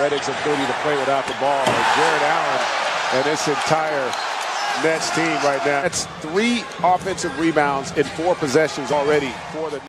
Redick's ability to play without the ball. Jarrett Allen and this entire Nets team right now. That's three offensive rebounds in four possessions already for the